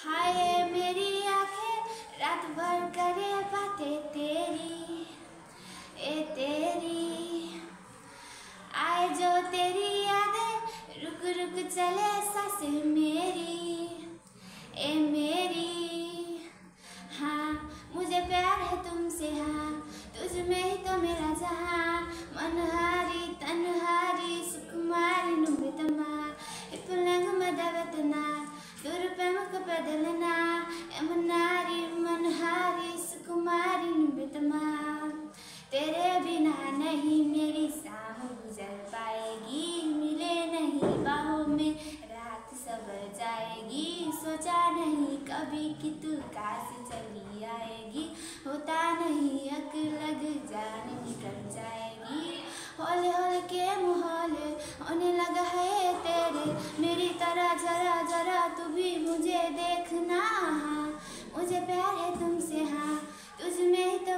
हाय मेरी आंखें रात भर करे बातें तेरी ए तेरी आए जो तेरी यादें रुक रुक चले बदलना, एमनारी मनहारी सुकुमारी नुबितमा तेरे बिना नहीं मेरी शाम गुजर पाएगी, मिले नहीं बाहों में, रात सबर जाएगी। सोचा नहीं कभी कि तू काश चली आएगी। होता नहीं अक लग जान निकल जाएगी। होले होले के मुहौले, होने लगा जरा तू भी मुझे देखना। हाँ मुझे प्यार है तुमसे हाँ। तुझ में तो